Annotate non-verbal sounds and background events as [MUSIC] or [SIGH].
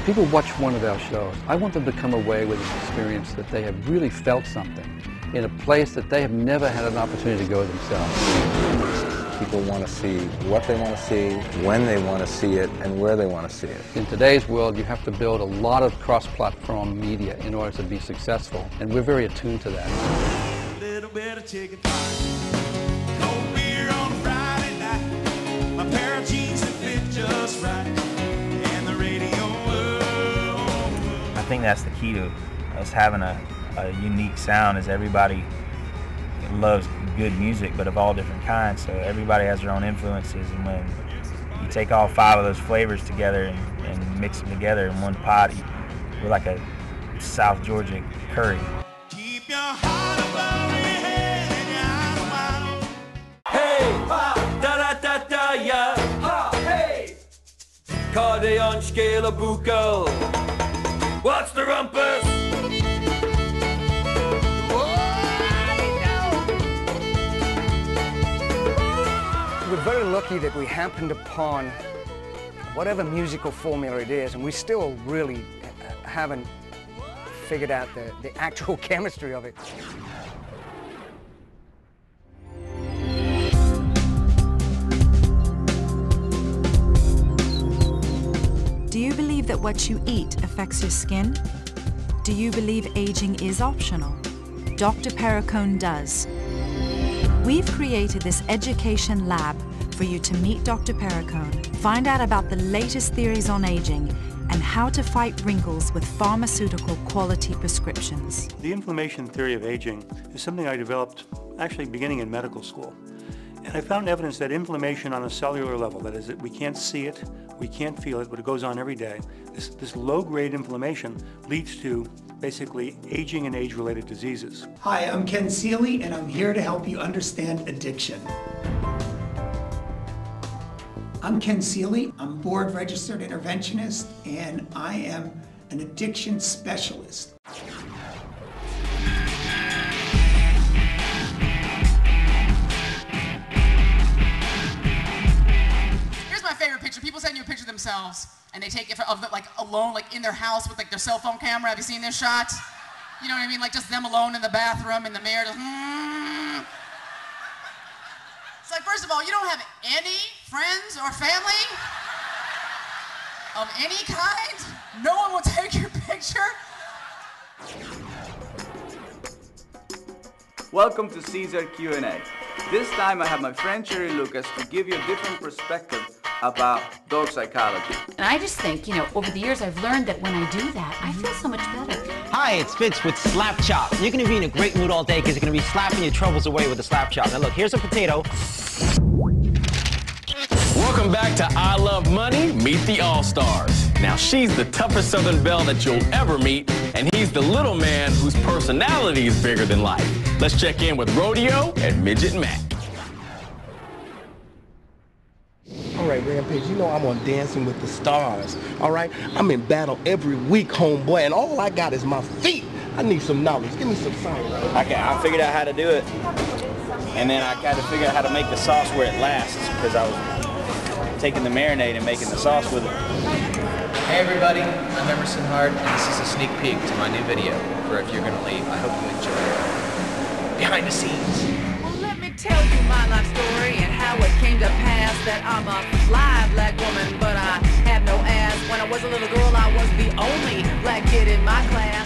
When people watch one of our shows, I want them to come away with an experience that they have really felt something in a place that they have never had an opportunity to go themselves. People want to see what they want to see, when they want to see it, and where they want to see it. In today's world, you have to build a lot of cross-platform media in order to be successful, and we're very attuned to that. Think that's the key to us having a, a unique sound is everybody loves good music, but of all different kinds. So everybody has their own influences, and when you take all five of those flavors together and, and mix them together in one pot, we're like a South Georgia curry. Keep your heart above your head and your eyes wide Hey, da da da da ya, ha, hey. Cardeon scale buccal. What's the rumpus? We're very lucky that we happened upon whatever musical formula it is, and we still really uh, haven't figured out the, the actual [LAUGHS] chemistry of it. What you eat affects your skin? Do you believe aging is optional? Dr. Perricone does. We've created this education lab for you to meet Dr. Perricone, find out about the latest theories on aging, and how to fight wrinkles with pharmaceutical quality prescriptions. The inflammation theory of aging is something I developed actually beginning in medical school. And I found evidence that inflammation on a cellular level, that is, that we can't see it, we can't feel it, but it goes on every day, this, this low-grade inflammation leads to basically aging and age-related diseases. Hi, I'm Ken Seeley, and I'm here to help you understand addiction. I'm Ken Seeley. I'm board registered interventionist, and I am an addiction specialist. Themselves, and they take it of like alone, like in their house with like their cell phone camera. Have you seen this shot? You know what I mean? Like just them alone in the bathroom, in the mirror. Just, mm. It's like first of all, you don't have any friends or family of any kind. No one will [LAUGHS] take your picture. Welcome to Cesar Q&A. This time I have my friend Cherry Lucas to give you a different perspective about dog psychology. And I just think, you know, over the years I've learned that when I do that, I feel so much better. Hi, it's Vince with Slap Chop. You're gonna be in a great mood all day because you're gonna be slapping your troubles away with a slap chop. Now look, here's a potato. Welcome back to I Love Money, Meet the All-Stars. Now, she's the toughest Southern belle that you'll ever meet, and he's the little man whose personality is bigger than life. Let's check in with Rodeo and Midget Mac. All right, Rampage, you know I'm on Dancing with the Stars. All right? I'm in battle every week, homeboy, and all I got is my feet. I need some knowledge. Give me some science. I, can, I figured out how to do it. And then I got to figure out how to make the sauce where it lasts because I was taking the marinade and making the sauce with it. Hey everybody, I'm Emerson Hart, and this is a sneak peek to my new video for If You're Gonna Leave. I hope you enjoy it. Behind the scenes. Tell you my life story and how it came to pass that I'm a fly black woman, but I have no ass. When I was a little girl, I was the only black kid in my class.